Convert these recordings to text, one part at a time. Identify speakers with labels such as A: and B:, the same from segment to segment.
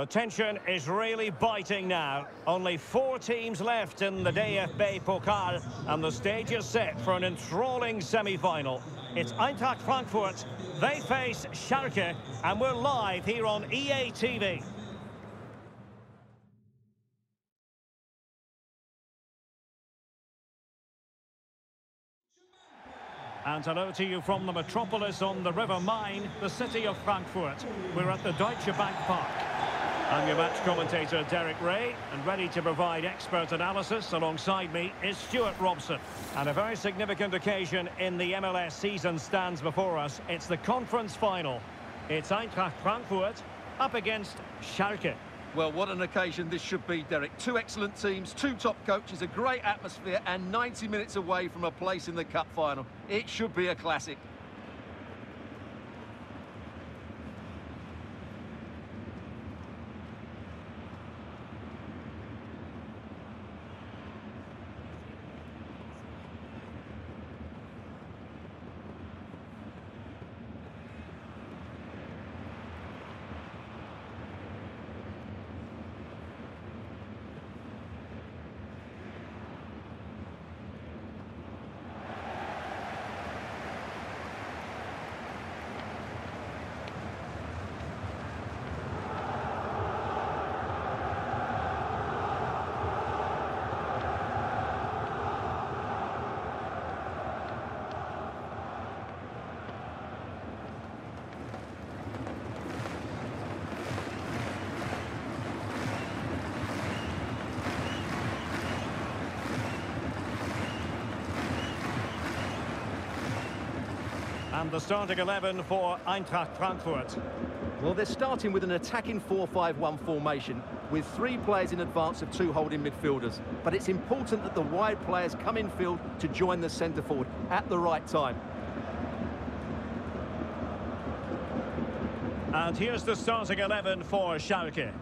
A: The tension is really biting now. Only four teams left in the DFB Pokal, and the stage is set for an enthralling semi-final. It's Eintracht Frankfurt. They face Schalke, and we're live here on EA TV. And hello to you from the metropolis on the River Main, the city of Frankfurt. We're at the Deutsche Bank Park. I'm your match commentator, Derek Ray, and ready to provide expert analysis alongside me is Stuart Robson. And a very significant occasion in the MLS season stands before us. It's the conference final. It's Eintracht Frankfurt up against Schalke.
B: Well, what an occasion this should be, Derek. Two excellent teams, two top coaches, a great atmosphere, and 90 minutes away from a place in the cup final. It should be a classic.
A: And the starting 11 for Eintracht Frankfurt.
B: Well, they're starting with an attacking 4-5-1 formation with three players in advance of two holding midfielders. But it's important that the wide players come in field to join the centre forward at the right time.
A: And here's the starting 11 for Schalke.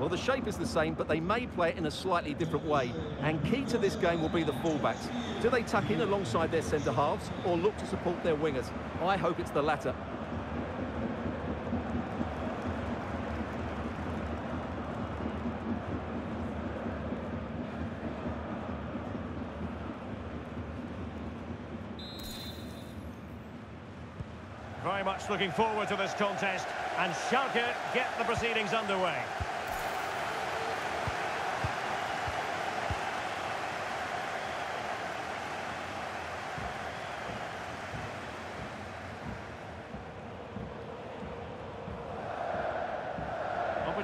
B: Well, the shape is the same, but they may play it in a slightly different way. And key to this game will be the fullbacks. Do they tuck in alongside their centre halves or look to support their wingers? I hope it's the latter.
A: Very much looking forward to this contest. And Schalke get the proceedings underway.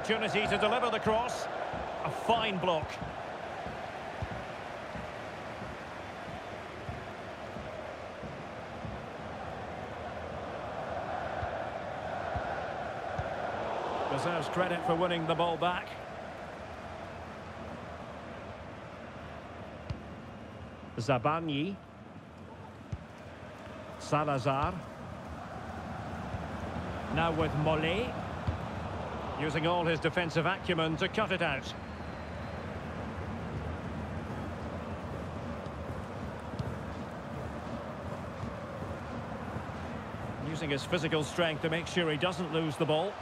A: Opportunity to deliver the cross. A fine block. Deserves credit for winning the ball back. Zabarnyi. Salazar. Now with Mollet. Using all his defensive acumen to cut it out. Using his physical strength to make sure he doesn't lose the ball.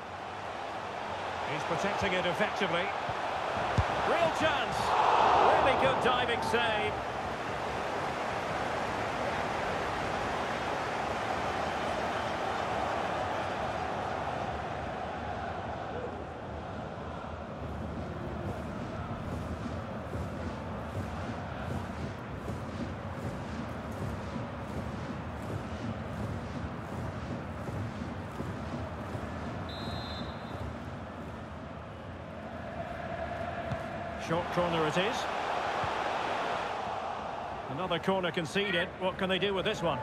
A: He's protecting it effectively. Real chance. Really good diving save. Short corner it is. Another corner conceded. What can they do with this one?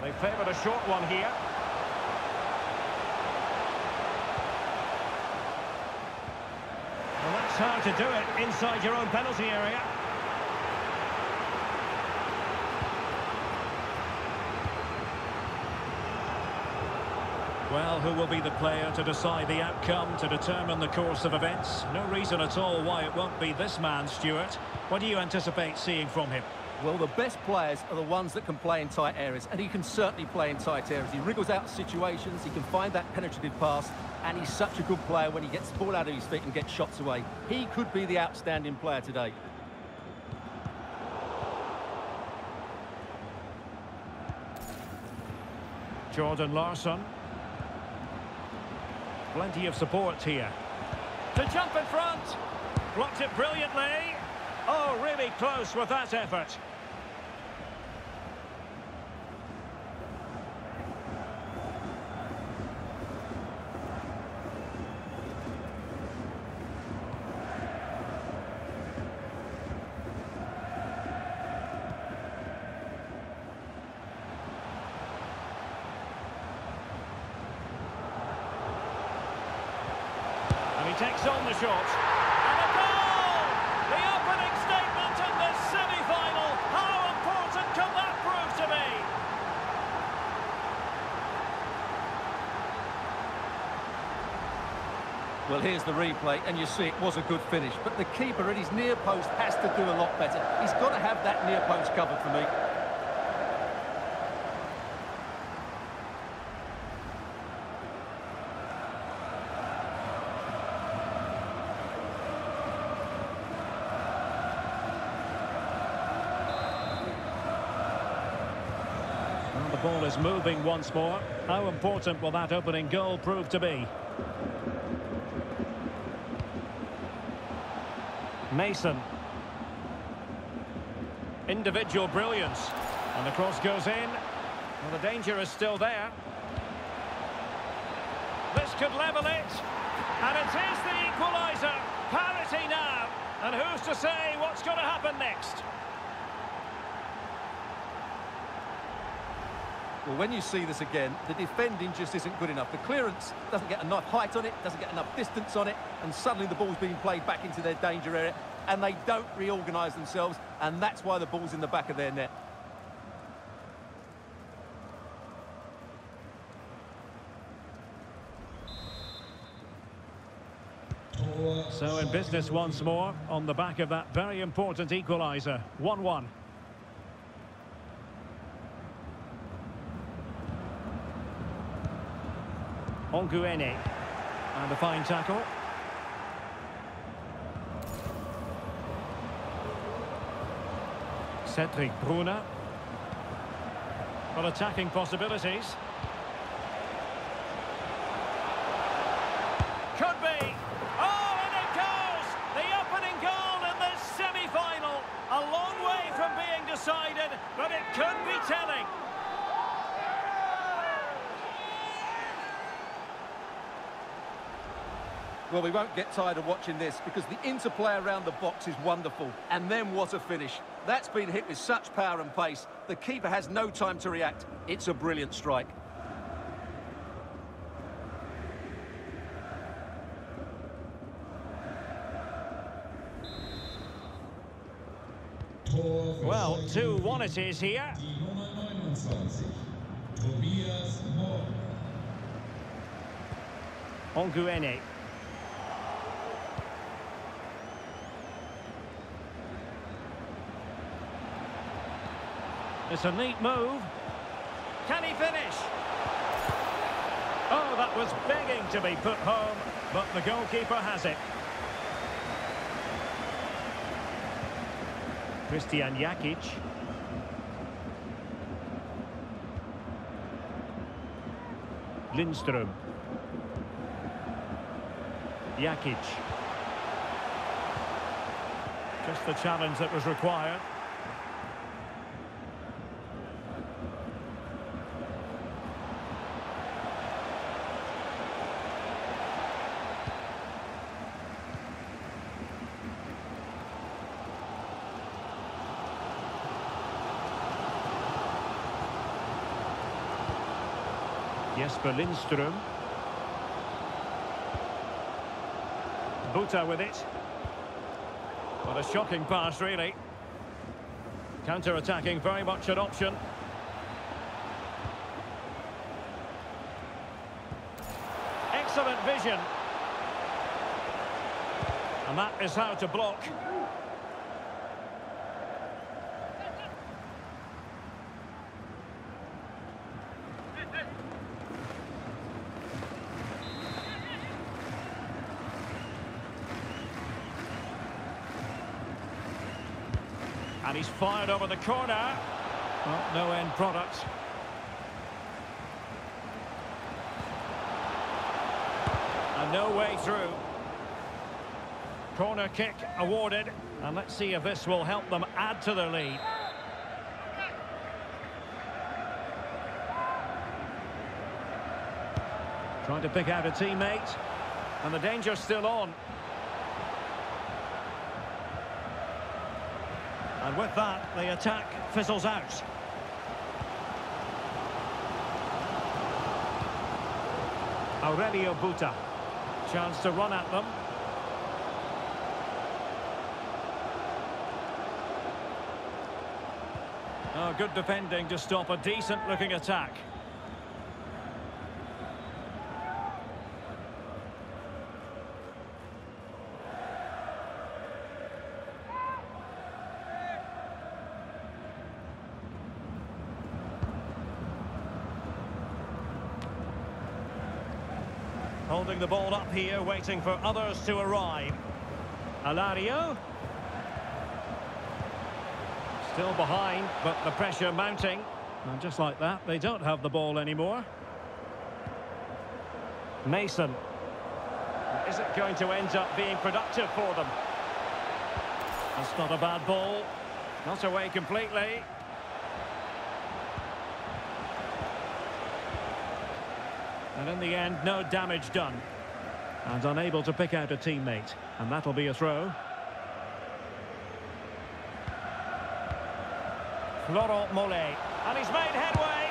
A: They favoured a short one here. Well, that's how to do it inside your own penalty area. Well, who will be the player to decide the outcome, to determine the course of events? No reason at all why it won't be this man, Stuart. What do you anticipate seeing from him?
B: Well, the best players are the ones that can play in tight areas, and he can certainly play in tight areas. He wriggles out of situations, he can find that penetrative pass, and he's such a good player when he gets the ball out of his feet and gets shots away. He could be the outstanding player today.
A: Jordan Larsson. Plenty of support here. To jump in front. Blocked it brilliantly. Oh, really close with that effort. The shot. And a goal! The opening statement in this semi-final. How important can that prove to be?
B: Well, here's the replay, and you see it was a good finish. But the keeper at his near post has to do a lot better. He's got to have that near post covered for me.
A: Moving once more. How important will that opening goal prove to be? Mason. Individual brilliance. And the cross goes in. Well, the danger is still there. This could level it. And it is the equaliser. Parity now. And who's to say what's going to happen next?
B: Well, when you see this again, the defending just isn't good enough. The clearance doesn't get enough height on it, doesn't get enough distance on it, and suddenly the ball's being played back into their danger area, and they don't reorganise themselves, and that's why the ball's in the back of their net.
A: So in business once more, on the back of that very important equaliser, 1-1. Onguene. And a fine tackle. Cedric Brunner. Well, attacking possibilities. Could be. Oh, and it goes! The opening goal in this semi-final. A long way from being decided, but it could be telling.
B: Well, we won't get tired of watching this because the interplay around the box is wonderful. And then what a finish. That's been hit with such power and pace. The keeper has no time to react. It's a brilliant strike.
A: Well, 2-1 it is here. Onguene. It's a neat move. Can he finish? Oh, that was begging to be put home, but the goalkeeper has it. Christian Jakic. Lindström. Jakic. Just the challenge that was required. Jesper Lindström. Buta with it. What a shocking pass, really. Counter-attacking, very much an option. excellent vision. And that is how to block. And he's fired over the corner. Well, no end product. And no way through. Corner kick awarded. And let's see if this will help them add to their lead. Trying to pick out a teammate. And the danger's still on. And with that, the attack fizzles out. Aurelio Buta. Chance to run at them. Oh, good defending to stop a decent-looking attack. Holding the ball up here, waiting for others to arrive. Alario. Still behind, but the pressure mounting. And just like that, they don't have the ball anymore. Mason. Is it going to end up being productive for them? That's not a bad ball. Not away completely. And in the end, no damage done. And unable to pick out a teammate. And that'll be a throw. Florent Mollet. And he's made headway.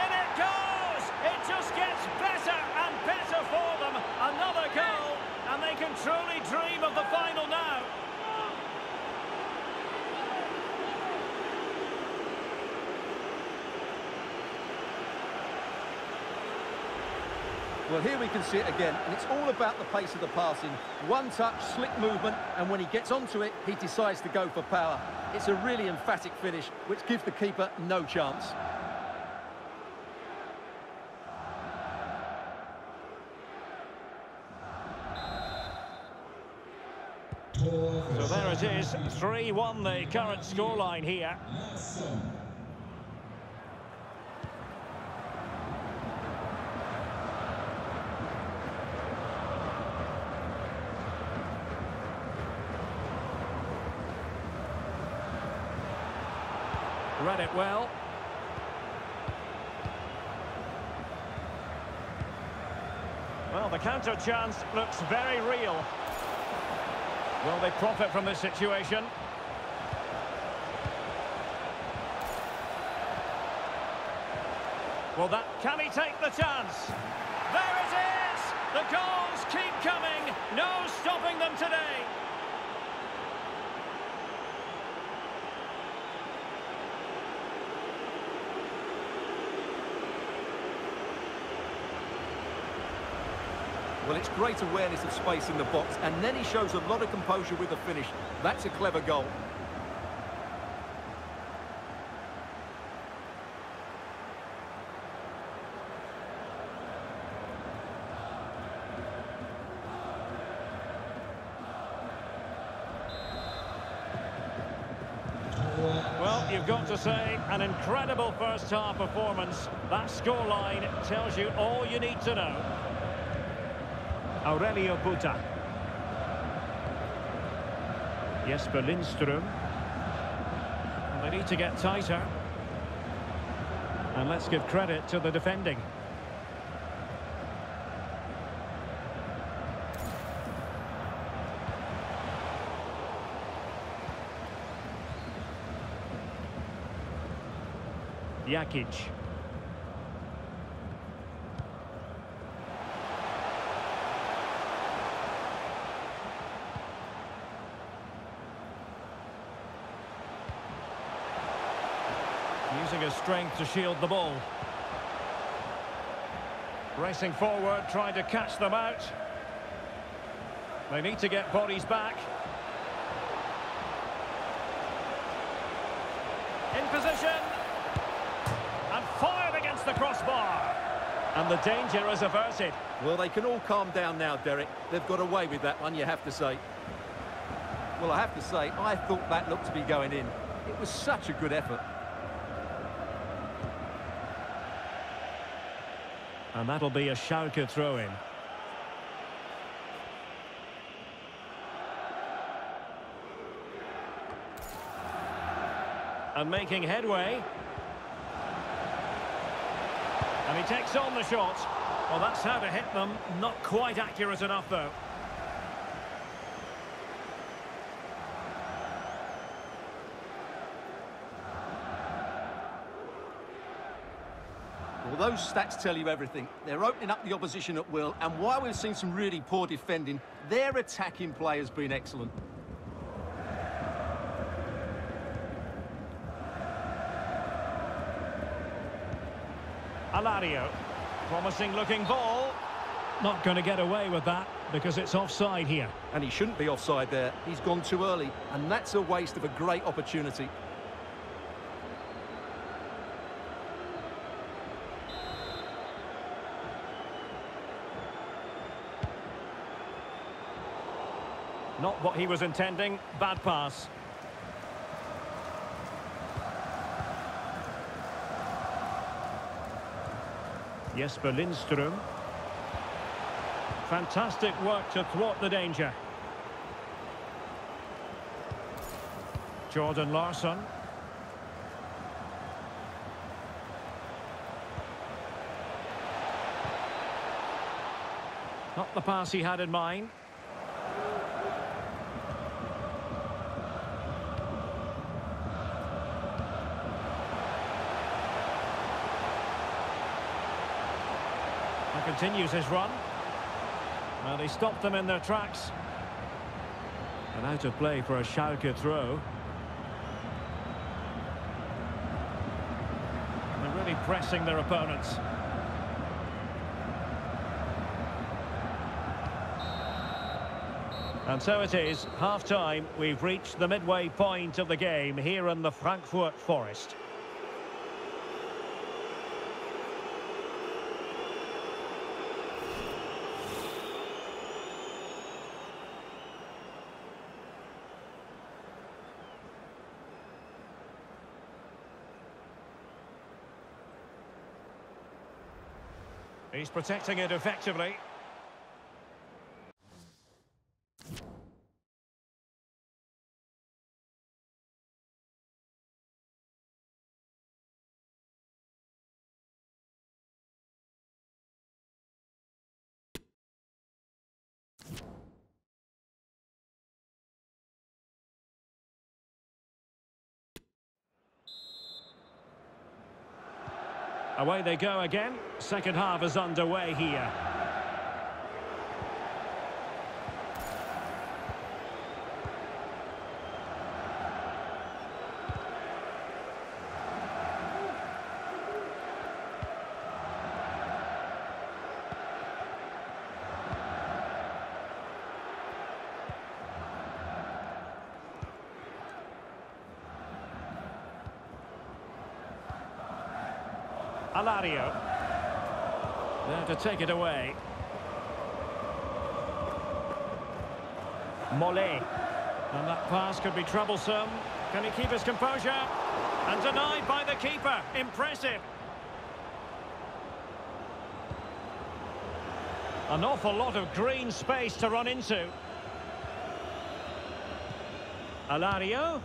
A: In it goes! It just gets better and better for them. Another goal. And they can truly dream of the final now.
B: Well, here we can see it again, and it's all about the pace of the passing. One touch, slick movement, and when he gets onto it, he decides to go for power. It's a really emphatic finish, which gives the keeper no chance.
A: So there it is, 3-1 the current scoreline here. Read it well. Well, the counter chance looks very real. Will they profit from this situation? Well, that can he take the chance? There it is! The goals keep coming. No stopping them today.
B: Well, it's great awareness of space in the box, and then he shows a lot of composure with the finish. That's a clever goal.
A: Well, you've got to say, an incredible first-half performance. That scoreline tells you all you need to know. Aurelio Buta. Jesper Lindström. They need to get tighter. And let's give credit to the defending. Jakic. Using his strength to shield the ball. Racing forward, trying to catch them out. They need to get bodies back. In position. And fired against the crossbar. And the danger is averted.
B: Well, they can all calm down now, Derek. They've got away with that one, you have to say. Well, I have to say, I thought that looked to be going in. It was such a good effort.
A: And that'll be a Schalke throw-in. And making headway. And he takes on the shot. Well, that's how to hit them. Not quite accurate enough, though.
B: Well, those stats tell you everything. They're opening up the opposition at will, and while we've seen some really poor defending, their attacking play has been excellent.
A: Alario. Promising looking ball. Not going to get away with that because it's offside here.
B: And he shouldn't be offside there. He's gone too early, and that's a waste of a great opportunity.
A: Not what he was intending. Bad pass. Jesper Lindström. Fantastic work to thwart the danger. Jordan Larsson. Not the pass he had in mind. And continues his run. Well, he stopped them in their tracks. And out of play for a Schalke throw. They're really pressing their opponents. And so it is, half-time. We've reached the midway point of the game here in the Frankfurt Forest. He's protecting it effectively. Away they go again. Second half is underway here. Alario. There to take it away. Mollet. And that pass could be troublesome. Can he keep his composure? And denied by the keeper. Impressive. An awful lot of green space to run into. Alario.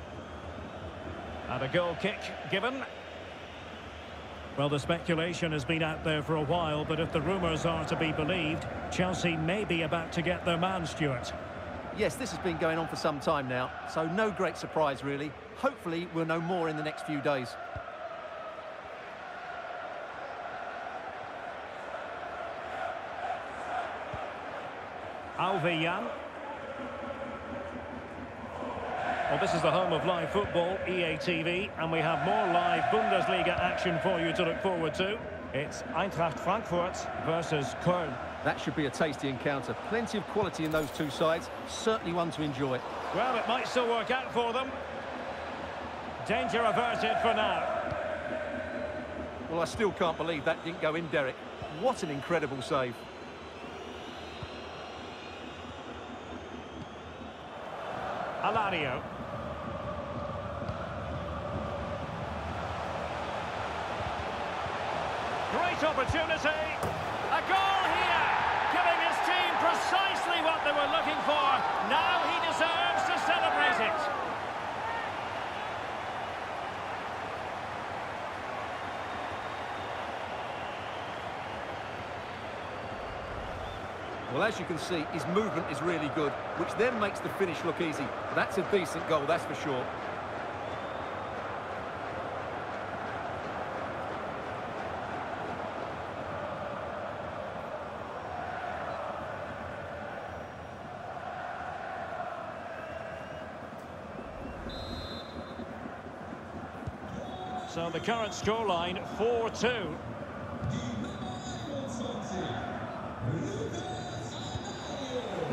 A: And a goal kick given. Well, the speculation has been out there for a while, but if the rumours are to be believed, Chelsea may be about to get their man, Stuart.
B: Yes, this has been going on for some time now, so no great surprise, really. Hopefully, we'll know more in the next few days.
A: Alvejan. Well, this is the home of live football, EA TV, and we have more live Bundesliga action for you to look forward to. It's Eintracht Frankfurt versus Köln.
B: That should be a tasty encounter. Plenty of quality in those two sides. Certainly one to enjoy.
A: Well, it might still work out for them. Danger averted for now.
B: Well, I still can't believe that didn't go in, Derek. What an incredible save.
A: Alario. Opportunity. A goal here, giving his team precisely what they were looking for. Now he deserves to celebrate it.
B: Well, as you can see, his movement is really good, which then makes the finish look easy. That's a decent goal, that's for sure.
A: So the current scoreline, 4-2.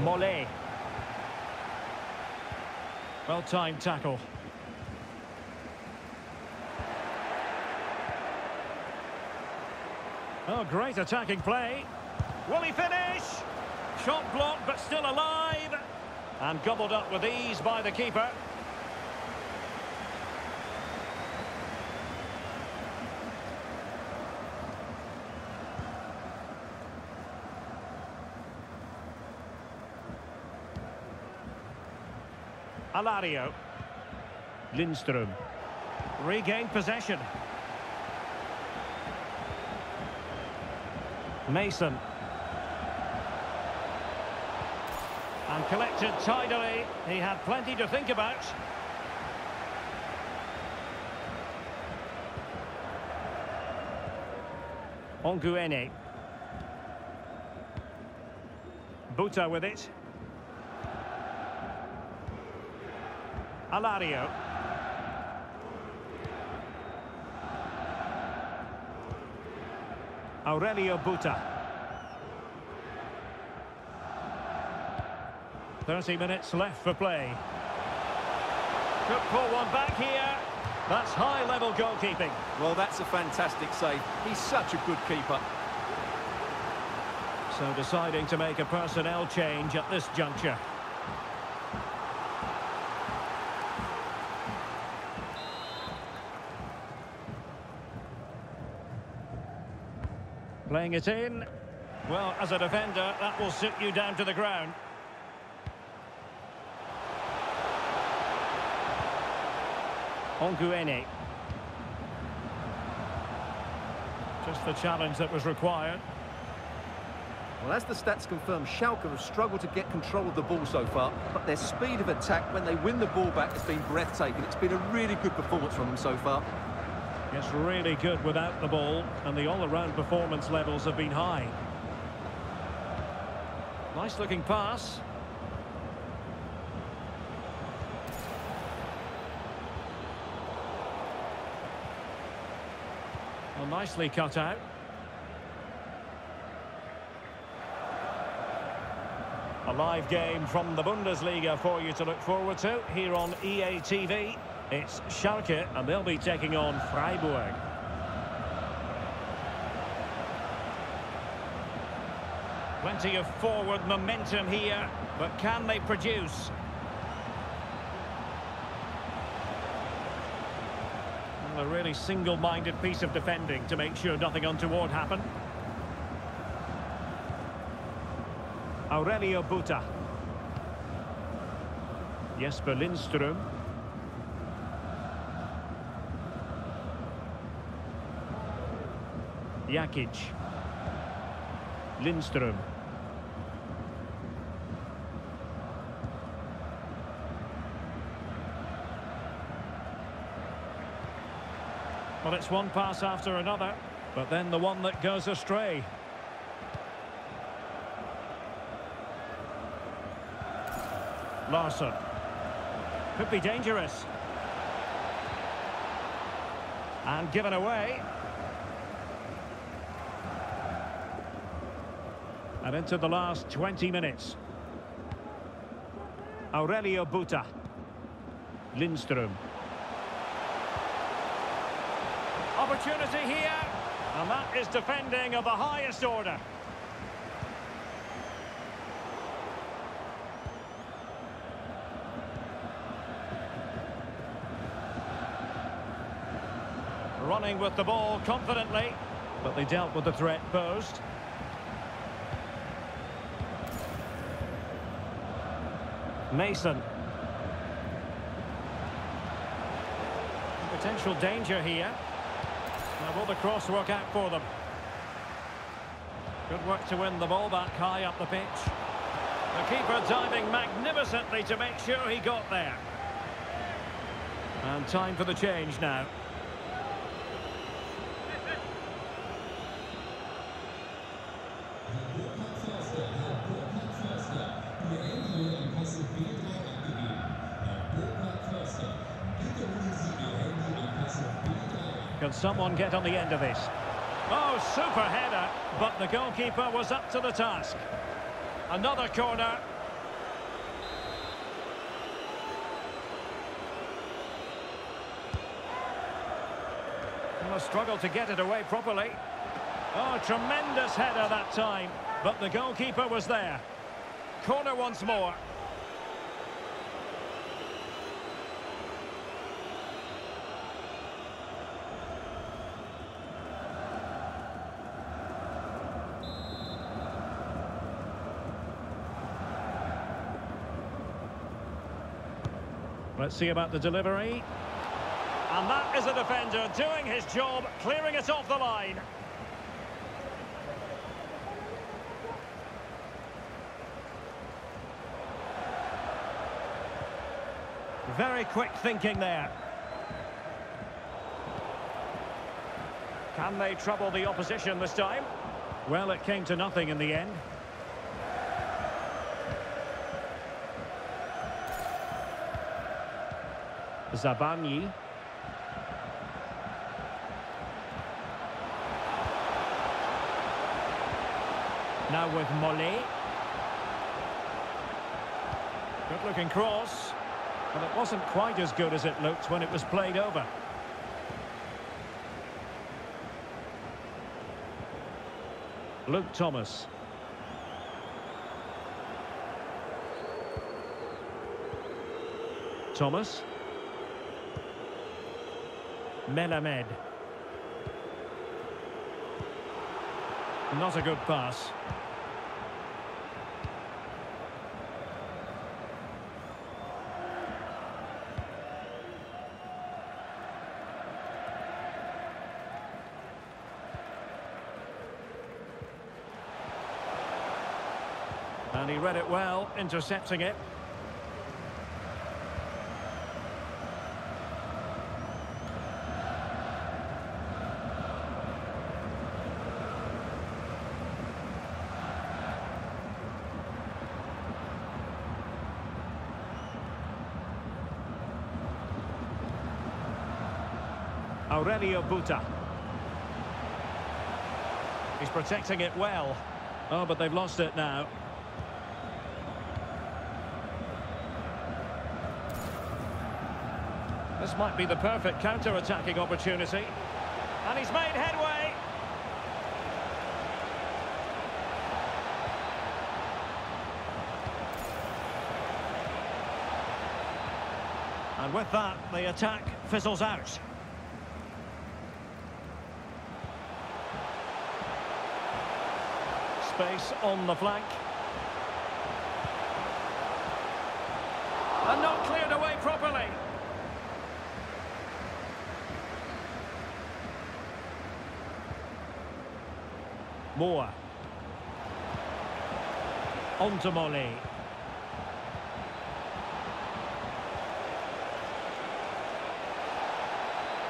A: Mollet. Well-timed tackle. Oh, great attacking play. Will he finish? Shot blocked, but still alive. And gobbled up with ease by the keeper. Alario. Lindström. Regained possession. Mason. And collected tidily. He had plenty to think about. Onguene. Buta with it. Alario. Aurelio Buta. 30 minutes left for play. Could pull one back here. That's high-level goalkeeping.
B: Well, that's a fantastic save. He's such a good keeper.
A: So deciding to make a personnel change at this juncture. Playing it in. Well, as a defender, that will sit you down to the ground. Onguene. Just the challenge that was required.
B: Well, as the stats confirm, Schalke have struggled to get control of the ball so far, but their speed of attack when they win the ball back has been breathtaking. It's been a really good performance from them so far.
A: It's really good without the ball, and the all-around performance levels have been high. Nice-looking pass. Well, nicely cut out. A live game from the Bundesliga for you to look forward to here on EA TV. It's Schalke, and they'll be taking on Freiburg. Plenty of forward momentum here, but can they produce? Well, a really single-minded piece of defending to make sure nothing untoward happened. Aurelio Buta. Jesper Lindström. Jakic. Lindström. Well, it's one pass after another, but then the one that goes astray. Larsson. Could be dangerous. And given away. And into the last 20 minutes. Aurelio Buta. Lindström. Opportunity here. And that is defending of the highest order. Running with the ball confidently, but they dealt with the threat posed. Mason. Potential danger here. Now will the cross work out for them? Good work to win the ball back high up the pitch. The keeper diving magnificently to make sure he got there. And time for the change now. Someone get on the end of this? Oh, super header, but the goalkeeper was up to the task. Another corner. Well, a struggle to get it away properly. Oh, tremendous header that time, but the goalkeeper was there. Corner once more. See about the delivery. And that is a defender doing his job, clearing it off the line. Very quick thinking there. Can they trouble the opposition this time? Well, it came to nothing in the end. Zabarnyi. Now with Mollet. Good looking cross. But it wasn't quite as good as it looked when it was played over. Luke Thomas. Thomas. Melamed. Not a good pass. And he read it well, intercepting it. Aurelio Buta. He's protecting it well. Oh, but they've lost it now. This might be the perfect counter-attacking opportunity. And he's made headway. And with that, the attack fizzles out. Space on the flank. And not cleared away properly. Moore. On to Mollet.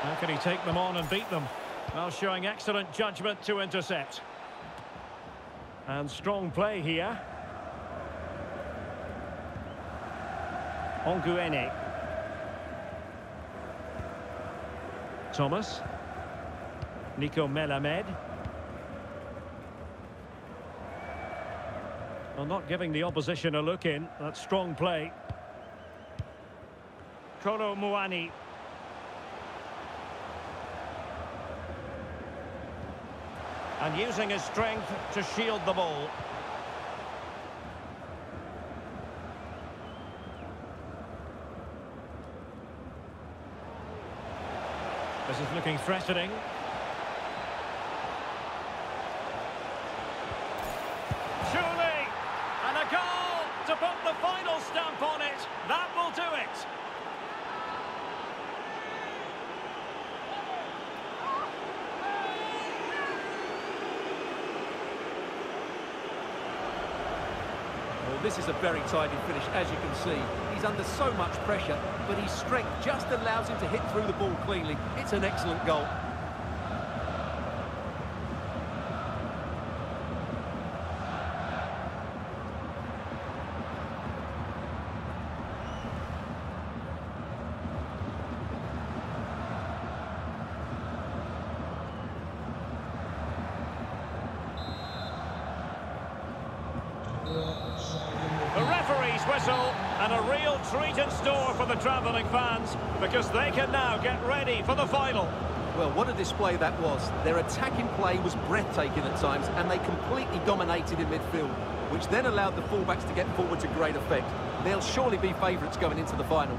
A: How can he take them on and beat them? Well, showing excellent judgment to intercept. And strong play here. Onguene. Thomas. Nico Melamed. Well, not giving the opposition a look in. That's strong play. Kolo Muani. And using his strength to shield the ball. This is looking threatening. Surely! And a goal to put the final stamp on it. That will do it.
B: Well, this is a very tidy finish, as you can see. He's under so much pressure, but his strength just allows him to hit through the ball cleanly. It's an excellent goal.
A: The referee's whistle and a real treat in store for the travelling fans because they can now get ready for the final.
B: Well, what a display that was. Their attacking play was breathtaking at times, and they completely dominated in midfield, which then allowed the fullbacks to get forward to great effect. They'll surely be favourites going into the final.